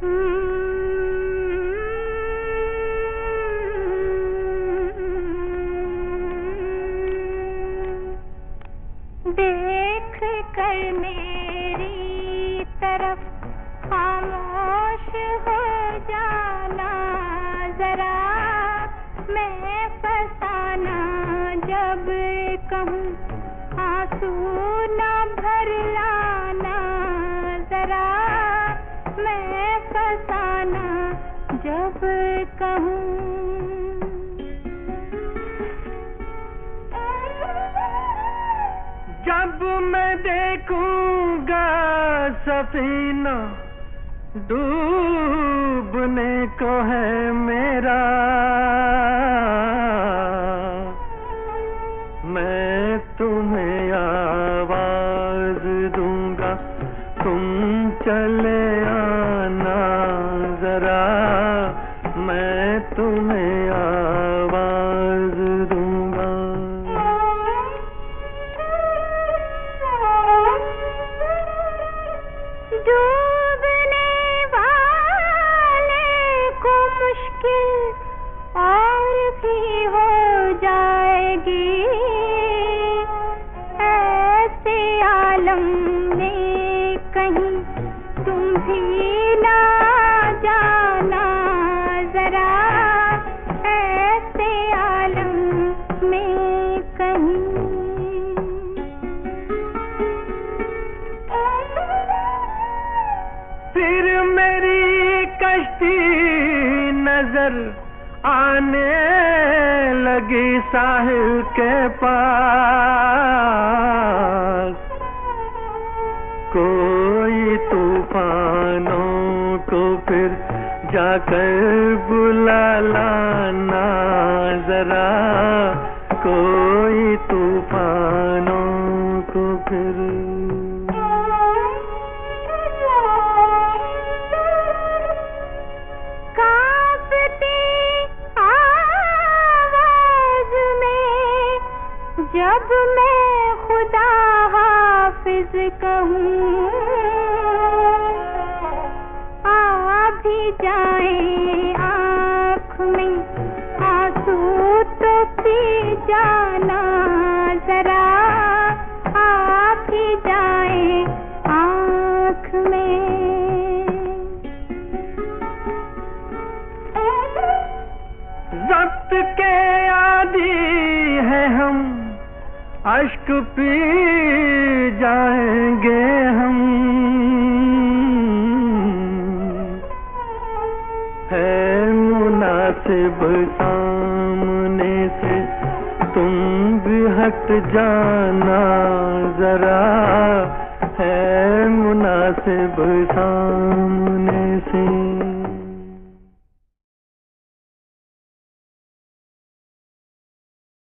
देख कर तरफ़ खामोश हो जाना जरा। मैं फसाना जब कहूँ आँसू न भर जब कहूँ। जब मैं देखूँगा सफीना डूबने को है मेरा। मैं तुम्हें तुम्हें आवाज़ दूँगा। डूबने नज़र आने लगी साहिल के पास। कोई तूफानों को फिर जाकर बुला लाना, जरा कोई तूफानों को फिर हाफिज कहूँ, आ भी जाए आँख में आँसू तो पी जाना जरा। आ भी जाए आँख में। जब्त के अश्क पी जाएँगे हम। है मुनासिब सामने से तुम भी हट जाना जरा। है मुनासिब सामने